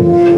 you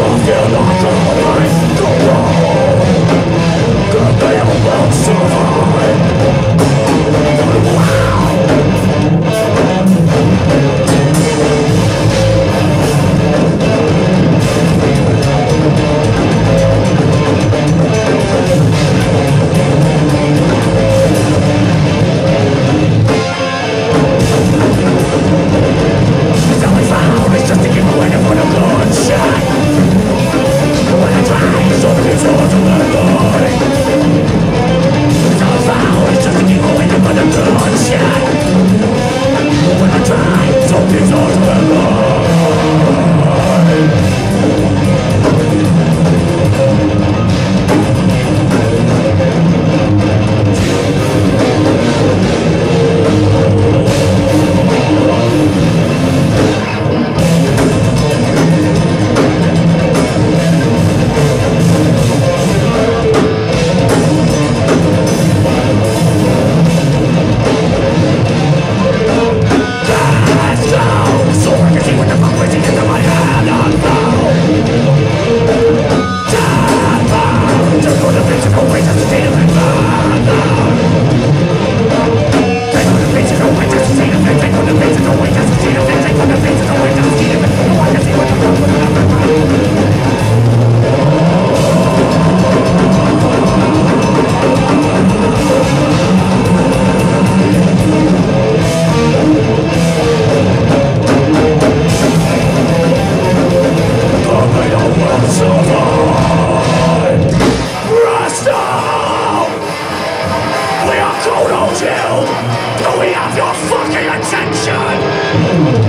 وهم جهلهم It's all your fucking attention!